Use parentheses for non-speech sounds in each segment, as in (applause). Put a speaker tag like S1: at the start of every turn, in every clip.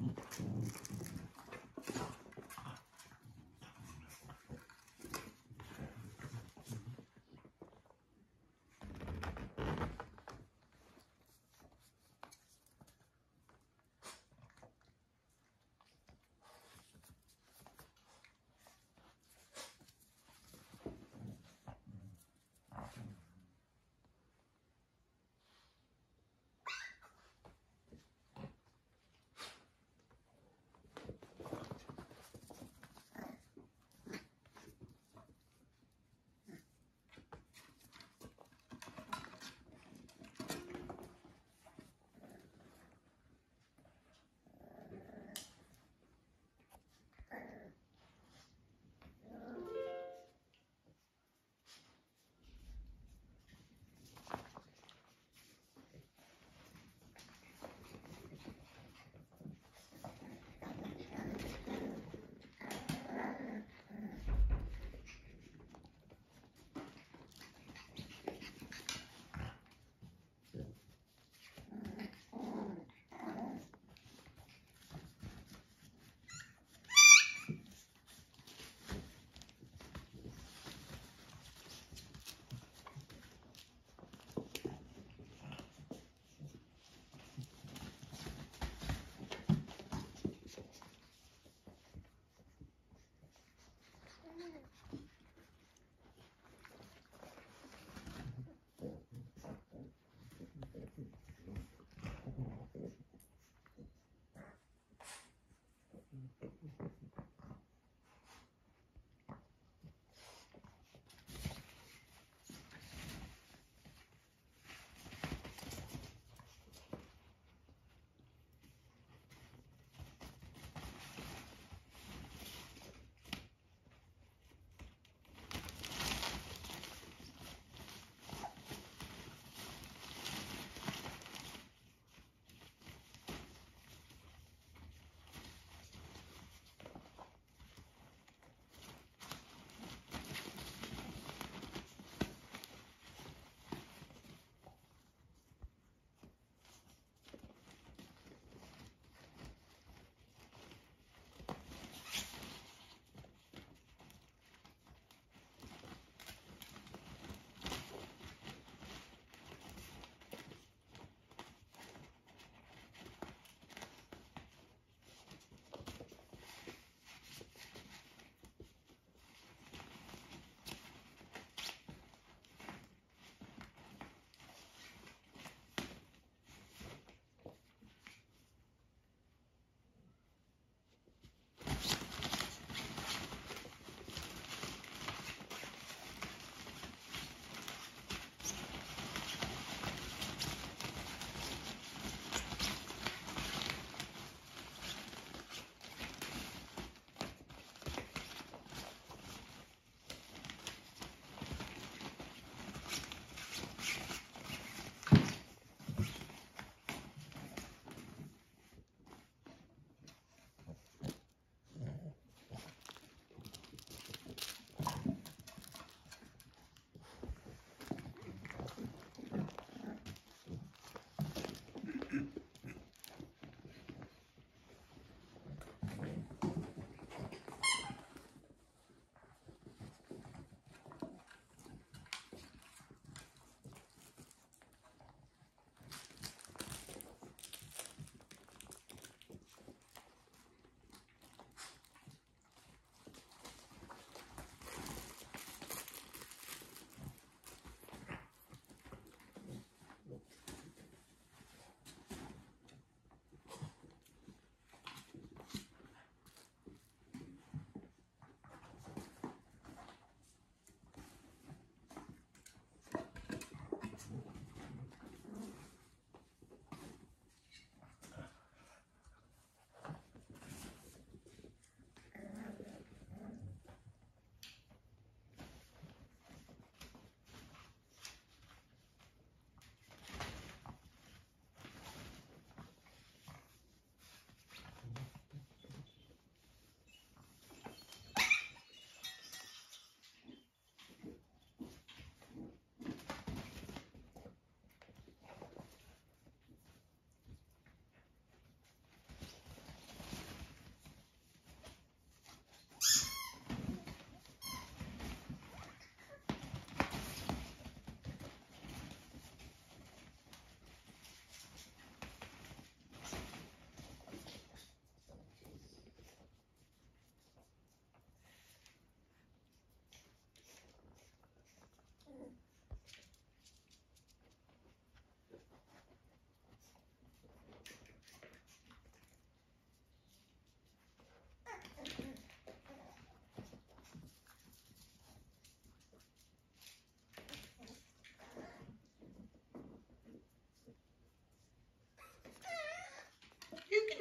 S1: みたいな。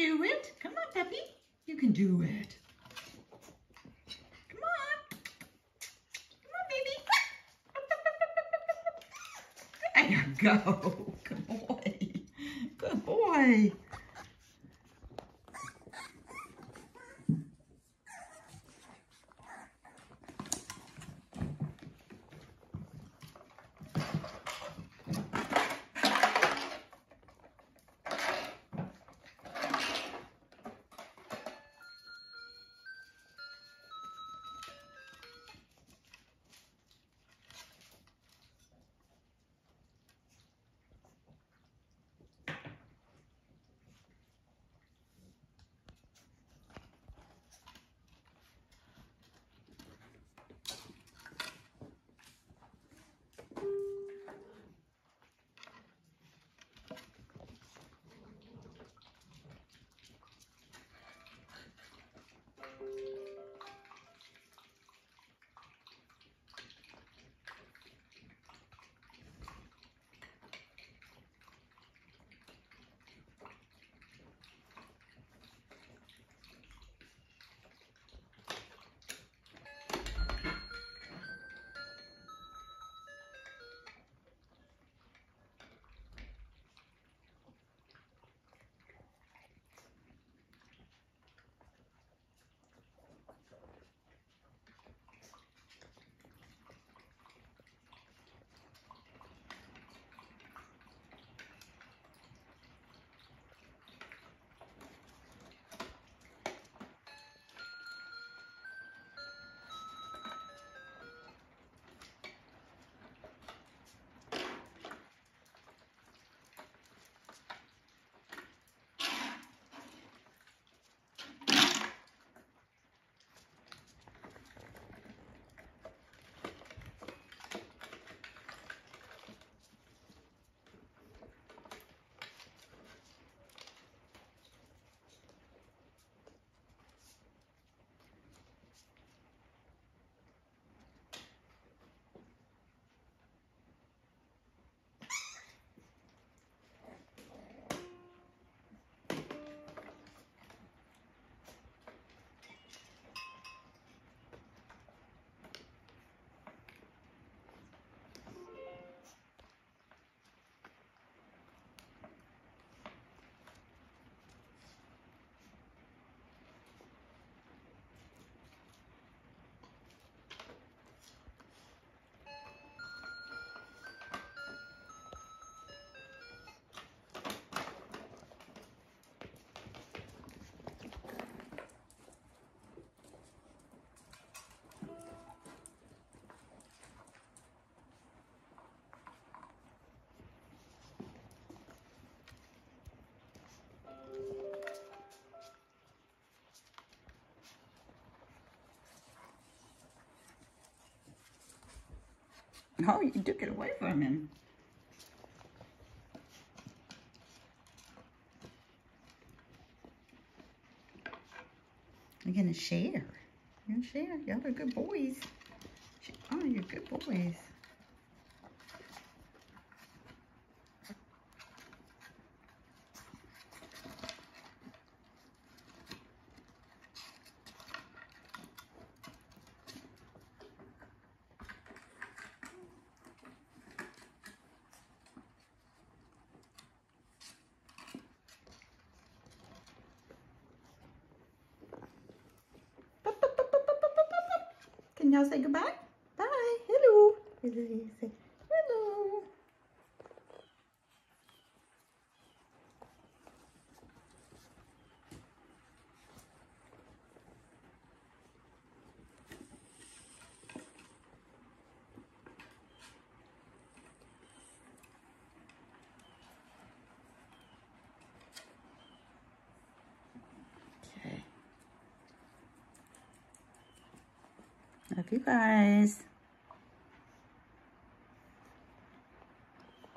S1: Do it. Come on, puppy. You can do it. Come on. Come on, baby. (laughs) There you go. Good boy. Good boy. Oh, you took it away from him. You're gonna share. You're gonna share. Y'all are good boys. Oh, you're good boys. Can y'all say goodbye? Bye. Hello. Love you guys.